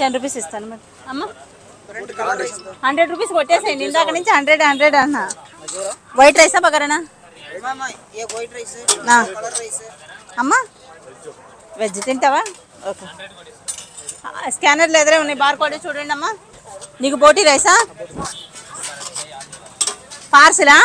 Ten rupees ఇస్తాను మరి. అమ్మా? హండ్రెడ్ రూపీస్ కొట్టేసాయండి ఇందాక నుంచి హండ్రెడ్ హండ్రెడ్ అన్న. వైట్ రైసా బగారనా? అమ్మా? వెజ్ తింటావా? ఓకే. స్కానర్లు ఎదురే ఉన్నాయి బార్ కోడ్ చూడండి అమ్మా. నీకు పోటీ రైసా పార్సలా